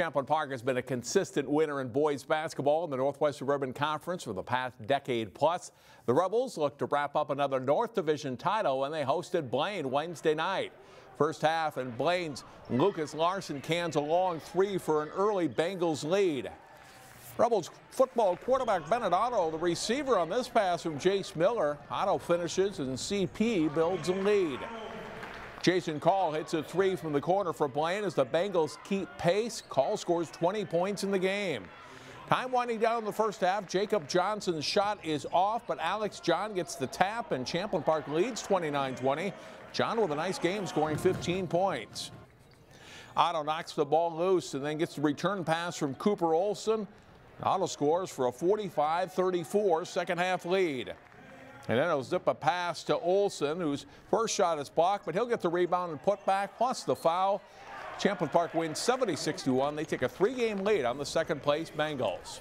Champlin Park has been a consistent winner in boys basketball in the Northwest Suburban Conference for the past decade plus. The Rebels look to wrap up another North Division title when they hosted Blaine Wednesday night. First half and Blaine's Lucas Larson cans a long three for an early Bengals lead. Rebels football quarterback Bennett Otto, the receiver on this pass from Jace Miller. Otto finishes and CP builds a lead. Jason Call hits a three from the corner for Blaine as the Bengals keep pace. Call scores 20 points in the game. Time winding down in the first half. Jacob Johnson's shot is off, but Alex John gets the tap, and Champlin Park leads 29-20. John with a nice game, scoring 15 points. Otto knocks the ball loose and then gets the return pass from Cooper Olson. Otto scores for a 45-34 second half lead. And then he'll zip a pass to Olson, whose first shot is blocked, but he'll get the rebound and put back, plus the foul. Champlin Park wins 76-1. They take a three-game lead on the second place Bengals.